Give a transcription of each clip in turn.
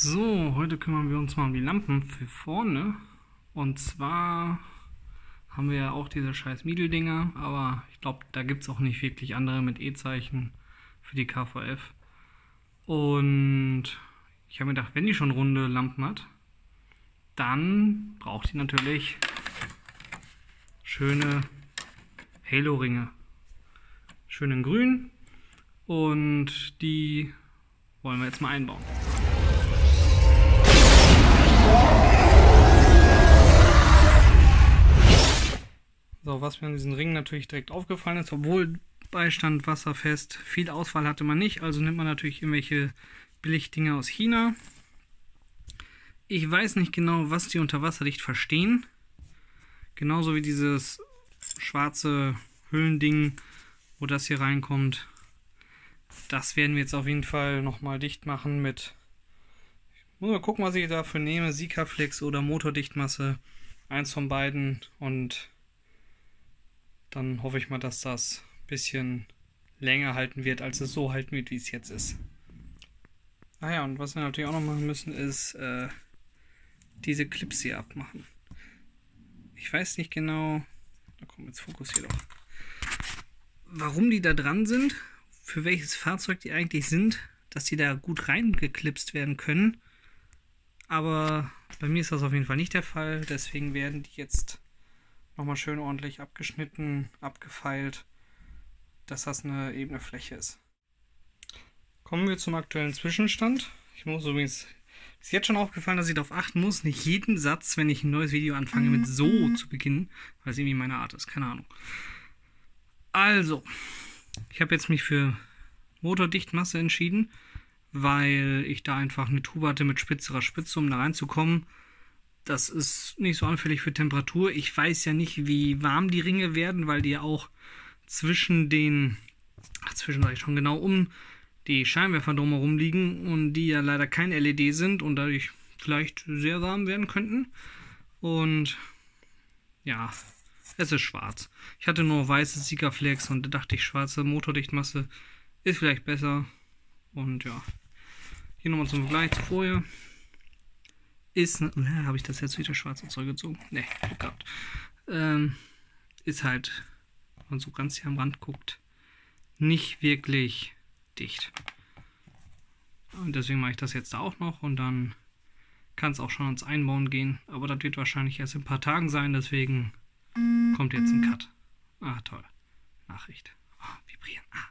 So, heute kümmern wir uns mal um die Lampen für vorne. Und zwar haben wir ja auch diese scheiß Miedel-Dinger, aber ich glaube, da gibt es auch nicht wirklich andere mit E-Zeichen für die KVF. Und ich habe mir gedacht, wenn die schon runde Lampen hat, dann braucht die natürlich schöne Halo-Ringe. Schön in grün und die wollen wir jetzt mal einbauen. So, was mir an diesen Ringen natürlich direkt aufgefallen ist, obwohl Beistand wasserfest, viel Auswahl hatte man nicht, also nimmt man natürlich irgendwelche Billigdinger aus China. Ich weiß nicht genau, was die unter Wasserdicht verstehen. Genauso wie dieses schwarze Hüllending, wo das hier reinkommt. Das werden wir jetzt auf jeden Fall nochmal dicht machen mit. Muss mal gucken, was ich dafür nehme. Sikaflex oder Motordichtmasse. Eins von beiden. Und dann hoffe ich mal, dass das ein bisschen länger halten wird, als es so halten wird, wie es jetzt ist. Ah ja, und was wir natürlich auch noch machen müssen, ist äh, diese Clips hier abmachen. Ich weiß nicht genau, da kommt jetzt Fokus hier doch, warum die da dran sind, für welches Fahrzeug die eigentlich sind, dass die da gut reingeklipst werden können. Aber bei mir ist das auf jeden Fall nicht der Fall, deswegen werden die jetzt nochmal schön ordentlich abgeschnitten, abgefeilt, dass das eine ebene Fläche ist. Kommen wir zum aktuellen Zwischenstand. Ich muss übrigens, ist jetzt schon aufgefallen, dass ich darauf achten muss, nicht jeden Satz, wenn ich ein neues Video anfange, mit so mhm. zu beginnen, weil es irgendwie meine Art ist, keine Ahnung. Also, ich habe jetzt mich für Motordichtmasse entschieden, weil ich da einfach eine Tube hatte mit spitzerer Spitze, um da reinzukommen. Das ist nicht so anfällig für Temperatur. Ich weiß ja nicht, wie warm die Ringe werden, weil die ja auch zwischen den, ach, zwischen sag ich schon genau, um die Scheinwerfer drumherum liegen und die ja leider kein LED sind und dadurch vielleicht sehr warm werden könnten. Und ja, es ist schwarz. Ich hatte nur weiße Sikaflex und da dachte ich, schwarze Motordichtmasse ist vielleicht besser. Und ja, hier nochmal zum Vergleich zu vorher ist, äh, habe ich das jetzt wieder schwarze Zeug gezogen? Ne, Glück gehabt. Ähm, ist halt, wenn man so ganz hier am Rand guckt, nicht wirklich dicht. Und deswegen mache ich das jetzt auch noch und dann kann es auch schon ans Einbauen gehen. Aber das wird wahrscheinlich erst in ein paar Tagen sein, deswegen kommt jetzt ein Cut. Ah, toll. Nachricht. Oh, vibrieren. Ah.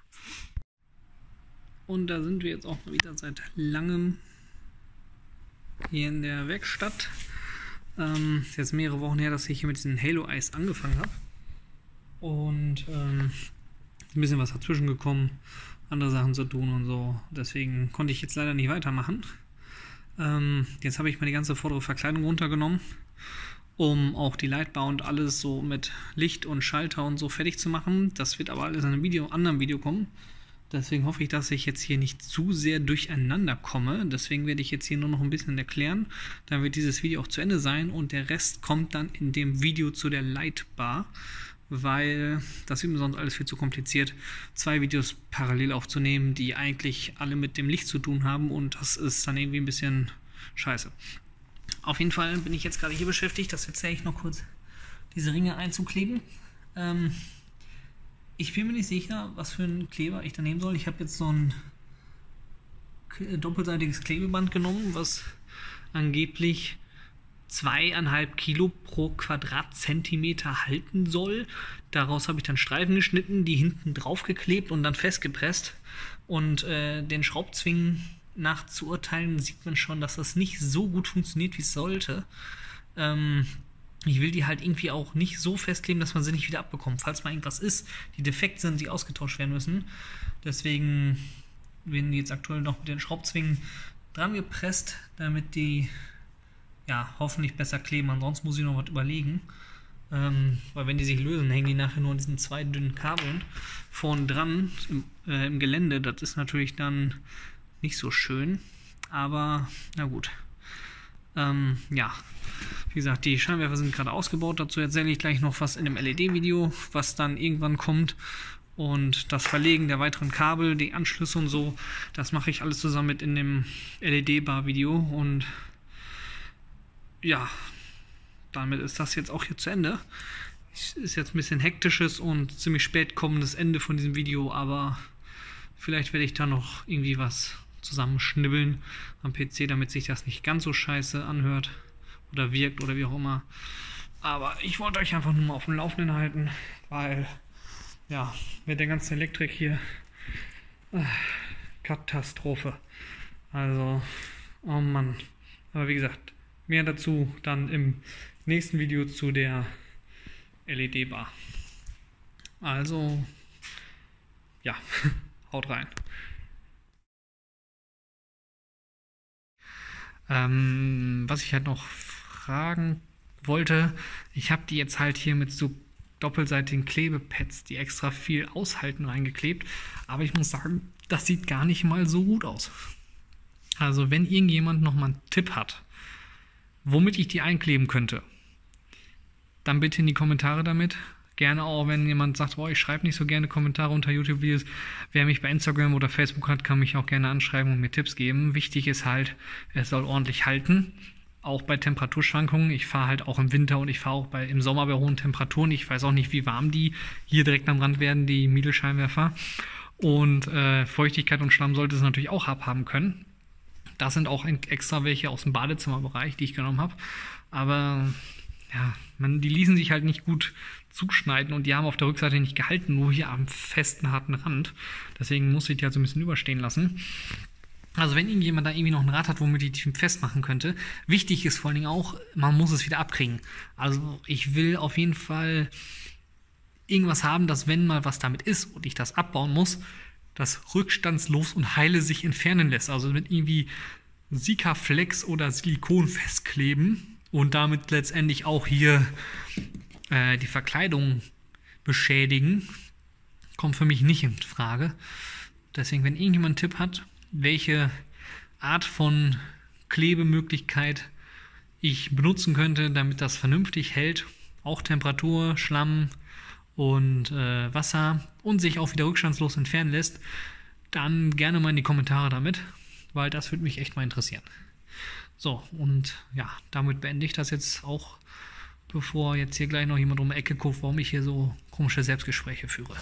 Und da sind wir jetzt auch wieder seit langem hier in der Werkstatt. Ähm, ist jetzt mehrere Wochen her, dass ich hier mit diesem Halo Eis angefangen habe. Und ähm, ein bisschen was dazwischen gekommen, andere Sachen zu tun und so. Deswegen konnte ich jetzt leider nicht weitermachen. Ähm, jetzt habe ich mal die ganze vordere Verkleidung runtergenommen, um auch die Lightbar und alles so mit Licht und Schalter und so fertig zu machen. Das wird aber alles in einem Video, anderen Video kommen. Deswegen hoffe ich, dass ich jetzt hier nicht zu sehr durcheinander komme. Deswegen werde ich jetzt hier nur noch ein bisschen erklären. Dann wird dieses Video auch zu Ende sein und der Rest kommt dann in dem Video zu der Lightbar, weil das ist mir sonst alles viel zu kompliziert, zwei Videos parallel aufzunehmen, die eigentlich alle mit dem Licht zu tun haben und das ist dann irgendwie ein bisschen scheiße. Auf jeden Fall bin ich jetzt gerade hier beschäftigt, das erzähle ich noch kurz, diese Ringe einzukleben. Ähm, ich bin mir nicht sicher, was für einen Kleber ich da nehmen soll. Ich habe jetzt so ein doppelseitiges Klebeband genommen, was angeblich zweieinhalb Kilo pro Quadratzentimeter halten soll. Daraus habe ich dann Streifen geschnitten, die hinten drauf geklebt und dann festgepresst. Und äh, den Schraubzwingen nach zu urteilen sieht man schon, dass das nicht so gut funktioniert, wie es sollte. Ähm, ich will die halt irgendwie auch nicht so festkleben, dass man sie nicht wieder abbekommt. Falls mal irgendwas ist, die defekt sind, die ausgetauscht werden müssen. Deswegen werden die jetzt aktuell noch mit den Schraubzwingen dran gepresst, damit die ja hoffentlich besser kleben. Ansonsten muss ich noch was überlegen. Ähm, weil wenn die sich lösen, hängen die nachher nur an diesen zwei dünnen Kabeln vorn dran im, äh, im Gelände. Das ist natürlich dann nicht so schön. Aber na gut. Ähm, ja, wie gesagt, die Scheinwerfer sind gerade ausgebaut. Dazu erzähle ich gleich noch was in dem LED-Video, was dann irgendwann kommt. Und das Verlegen der weiteren Kabel, die Anschlüsse und so, das mache ich alles zusammen mit in dem LED-Bar-Video. Und ja, damit ist das jetzt auch hier zu Ende. Ist jetzt ein bisschen hektisches und ziemlich spät kommendes Ende von diesem Video, aber vielleicht werde ich da noch irgendwie was zusammenschnibbeln am PC, damit sich das nicht ganz so scheiße anhört oder wirkt oder wie auch immer. Aber ich wollte euch einfach nur mal auf dem Laufenden halten, weil ja, mit der ganzen Elektrik hier äh, Katastrophe. Also, oh Mann. Aber wie gesagt, mehr dazu dann im nächsten Video zu der LED-Bar. Also, ja, haut rein. Ähm, was ich halt noch fragen wollte, ich habe die jetzt halt hier mit so doppelseitigen Klebepads, die extra viel aushalten, reingeklebt. Aber ich muss sagen, das sieht gar nicht mal so gut aus. Also wenn irgendjemand noch mal einen Tipp hat, womit ich die einkleben könnte, dann bitte in die Kommentare damit. Gerne auch, wenn jemand sagt, boah, ich schreibe nicht so gerne Kommentare unter YouTube-Videos. Wer mich bei Instagram oder Facebook hat, kann mich auch gerne anschreiben und mir Tipps geben. Wichtig ist halt, es soll ordentlich halten auch bei Temperaturschwankungen. Ich fahre halt auch im Winter und ich fahre auch bei, im Sommer bei hohen Temperaturen. Ich weiß auch nicht, wie warm die hier direkt am Rand werden, die Miedel-Scheinwerfer. Und äh, Feuchtigkeit und Schlamm sollte es natürlich auch abhaben können. Da sind auch extra welche aus dem Badezimmerbereich, die ich genommen habe. Aber ja, man, die ließen sich halt nicht gut zuschneiden und die haben auf der Rückseite nicht gehalten, nur hier am festen, harten Rand. Deswegen muss ich die halt so ein bisschen überstehen lassen. Also wenn irgendjemand da irgendwie noch ein Rad hat, womit ich die festmachen könnte. Wichtig ist vor allen Dingen auch, man muss es wieder abkriegen. Also ich will auf jeden Fall irgendwas haben, dass wenn mal was damit ist und ich das abbauen muss, das rückstandslos und heile sich entfernen lässt. Also mit irgendwie Sikaflex oder Silikon festkleben und damit letztendlich auch hier äh, die Verkleidung beschädigen, kommt für mich nicht in Frage. Deswegen, wenn irgendjemand einen Tipp hat, welche Art von Klebemöglichkeit ich benutzen könnte, damit das vernünftig hält. Auch Temperatur, Schlamm und äh, Wasser und sich auch wieder rückstandslos entfernen lässt, dann gerne mal in die Kommentare damit, weil das würde mich echt mal interessieren. So, und ja, damit beende ich das jetzt auch, bevor jetzt hier gleich noch jemand um die Ecke guckt, warum ich hier so komische Selbstgespräche führe.